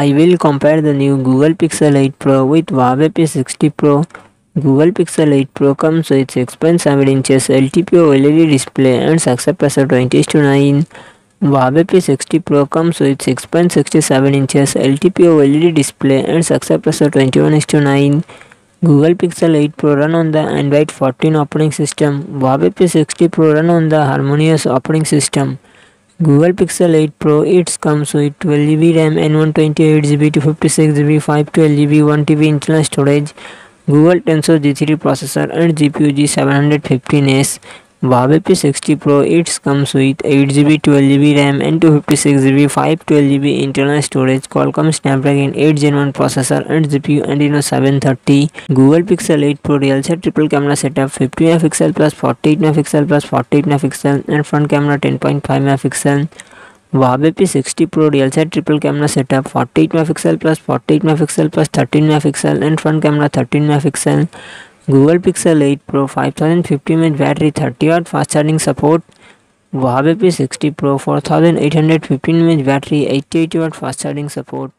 I will compare the new Google Pixel 8 Pro with Huawei P60 Pro. Google Pixel 8 Pro comes with 6.7 inches LTPO OLED display and aspect ratio 20 to 9. Huawei P60 Pro comes with 6.67 inches LTPO OLED display and aspect ratio 21 to 9. Google Pixel 8 Pro run on the Android 14 operating system. Huawei P60 Pro run on the HarmonyOS operating system. Google Pixel 8 Pro it comes with 12GB RAM and 128GB to 56GB 512GB 1TB internal storage Google Tensor G3 processor and GPU G715S Huawei P60 Pro it comes with 8GB 12GB RAM and 256GB 512GB internal storage Qualcomm Snapdragon 8 Gen 1 processor and GPU Adreno 730 Google Pixel 8 Pro real set triple camera setup 50 MP plus 48 MP plus 48 MP and front camera 10.5 MP Huawei P60 Pro real set triple camera setup 48 MP plus 48 MP plus 13 MP and front camera 13 MP Google Pixel 8 Pro 5050 mAh battery 30 watt fast charging support Huawei P60 Pro 4815 mAh battery 88 watt fast charging support